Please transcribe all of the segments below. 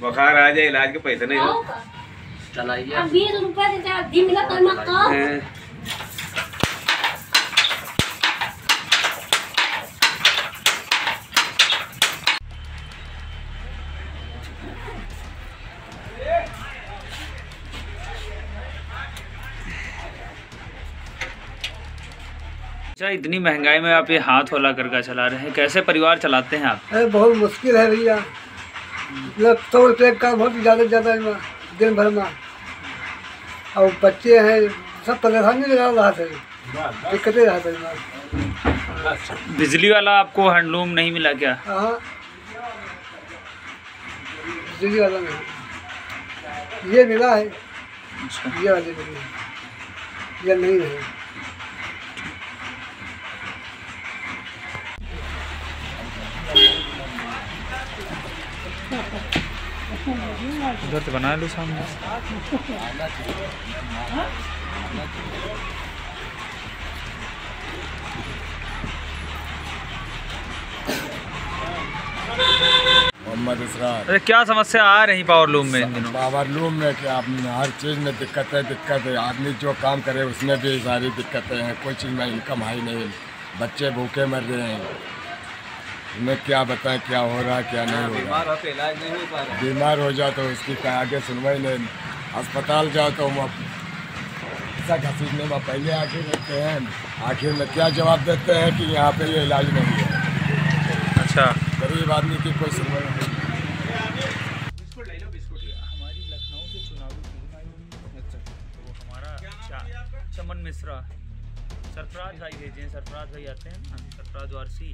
बुखार आ जाए इलाज के पैसे नहीं हो चलाइए अब बीस रुपए देते हैं दिन मिला तो मत का हैं। अच्छा इतनी महँगाई में आप ये हाथ होला करके चला रहे हैं। कैसे परिवार चलाते हैं आप? बहुत मुश्किल है भैया। मतलब सौ रुपये का बहुत ज़्यादा से ज़्यादा है दिन भर में। और बच्चे हैं सब परेशानी लगा रहा था। दिक्कतें रहा था बिजली वाला आपको हैंडलूम नहीं मिला क्या? हाँ। दिल्ली वाला नहीं। ये मिला है। अच्छा। ये वाले मिली। ये नहीं है। उधर से बना लो सामने। मोहम्मद इसरार। अरे क्या समस्या आ रही पावर लूम में इन दिनों? पावर लूम में क्या आप हर चीज़ में दिक्कत है दिक्कत। है आदमी जो काम करे उसमें भी सारी दिक्कतें हैं। कोई चीज़ में इनकम हाई नहीं बच्चे भूखे मर रहे हैं। उन्हें क्या बताएँ क्या हो रहा है क्या नहीं हो रहा इलाज नहीं हो बीमार हो जाओ तो उसकी का- आगे सुनवाई नहीं अस्पताल जाओ तो पैसा घसीटने में पहले आके रहते हैं। आखिर में क्या जवाब देते हैं कि यहाँ पे ये इलाज नहीं है। अच्छा। गरीब आदमी की कोई सुनवाई नहीं। हमारी लखनऊ से चुनावी टीम आई हुई अच्छा तो चमन मिश्रा। सरफराज भाई भेजे हैं सरफराज भाई आते हैं हाँ, सरफराज वारसी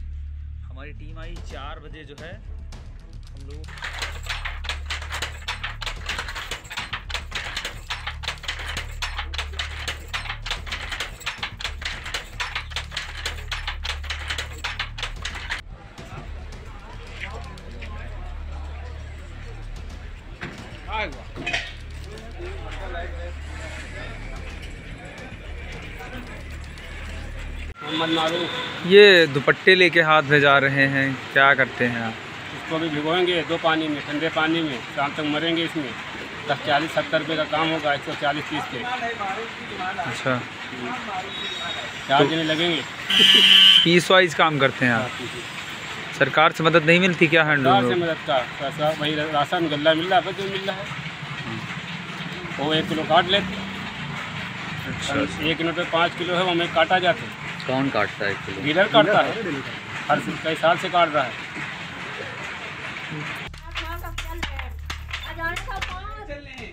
हमारी टीम आई चार बजे जो है। हम लोग मोहम्मद ये दुपट्टे लेके हाथ भेजा रहे हैं क्या करते हैं आप? इसको भी भिगोएँगे दो पानी में ठंडे पानी में शाम तक मरेंगे इसमें। दस चालीस सत्तर रुपये का काम होगा एक सौ चालीस तीस के। अच्छा। चार जने लगेंगे। पीस वाइज काम करते हैं आप? सरकार से मदद नहीं मिलती क्या सरकार से मदद का वही राशन गल्ला मिल रहा है जो मिल रहा है। वो एक किलो काट लेते अच्छा। एक किलो पे पाँच किलो है वो हमें काटा जाते कौन काटता है एक किलो डीलर काटता है। हर कई साल से काट रहा है।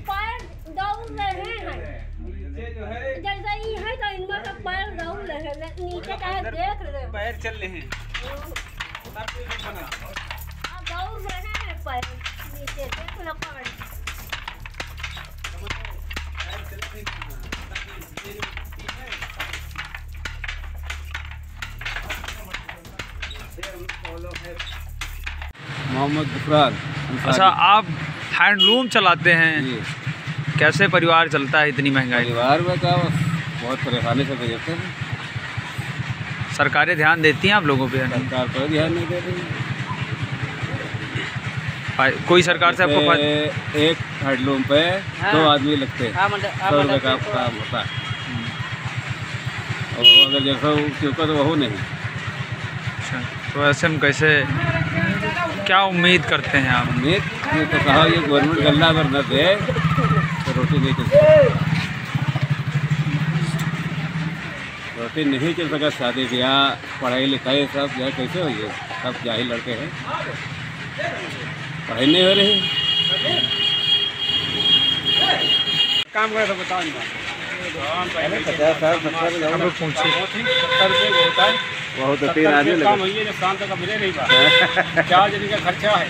पैर दौड़ रहे हैं जैसे ही है तो इनमें से पैर दौड़ रहे हैं नीचे का है देख रहे हो पैर चल रहे हैं अब दौड़ रहे हैं पैर नीचे देख लो पैर मोहम्मद गुफरान अच्छा आप हैंडलूम चलाते हैं। कैसे परिवार चलता है इतनी महँगाई? परिवार में का बहुत परेशानी से गुजरते हैं। सरकारें ध्यान देती हैं आप लोगों पे सरकार कोई ध्यान नहीं दे रही। कोई सरकार से आपको एक हैंडलूम पे दो आदमी लगते हैं। सौ रुपये का काम होता है। और अगर जैसा ऊपर तो वो नहीं। अच्छा, तो ऐसे में कैसे क्या उम्मीद करते हैं आप? उम्मीद? ये तो कहा ये गवर्नमेंट गल्ला अगर न दे तो रोटी नहीं चल सकती रोटी नहीं चल सका शादी ब्याह पढ़ाई लिखाई सब जो कैसे हो? ये सब जाहिल लड़के हैं। पढ़ाई नहीं हो रही। काम करे तो बताओ हम लोग है बहुत तो तीन सत्तर आदमी काम हुई है जब शाम तक मिले नहीं बात चार जन का खर्चा है।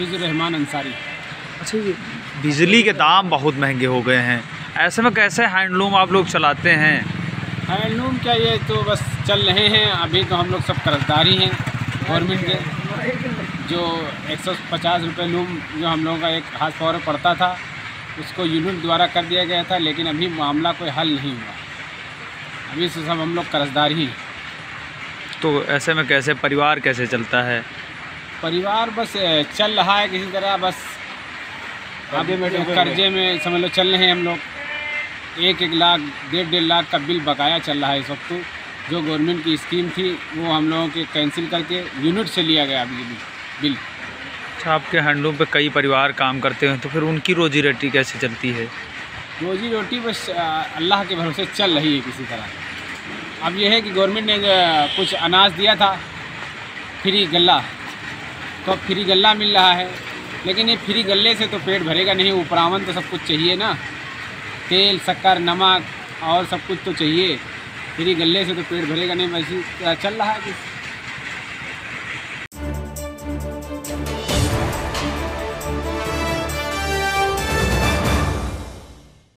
आपका रहमान अंसारी। अच्छा ये बिजली के दाम बहुत महँगे हो गए हैं। ऐसे में कैसे हैंडलूम आप लोग चलाते हैं? हैंडलूम क्या ये तो बस चल रहे हैं। अभी तो हम लोग सब कर्जदारी हैं गवर्नमेंट के। जो एक सौ पचास रुपये लूम जो हम लोगों का एक हाथ पावर पड़ता था उसको यूनिट द्वारा कर दिया गया था लेकिन अभी मामला कोई हल नहीं हुआ। अभी से सब हम लोग कर्जदार हैं। तो ऐसे में कैसे परिवार कैसे चलता है? परिवार बस चल रहा है किसी तरह बस अब कर्जे में समझ लो चल रहे हैं हम लोग। एक एक लाख डेढ़ डेढ़ लाख का बिल बकाया चल रहा है इस वक्त। जो गवर्नमेंट की स्कीम थी वो हम लोगों के कैंसिल करके यूनिट से लिया गया अभी बिल बिल। अच्छा आपके हैंडलूम पे कई परिवार काम करते हैं तो फिर उनकी रोजी रोटी कैसे चलती है? रोजी रोटी बस अल्लाह के भरोसे चल रही है किसी तरह। अब यह है कि गवर्नमेंट ने कुछ अनाज दिया था फ्री गल्ला। तो अब फ्री गल्ला मिल रहा है? लेकिन ये फ्री गल्ले से तो पेट भरेगा नहीं उपरावन तो सब कुछ चाहिए ना। तेल, शक्कर, नमक और सब कुछ तो चाहिए। फ्री गल्ले से तो पेट भरेगा नहीं, वैसे चल रहा है कि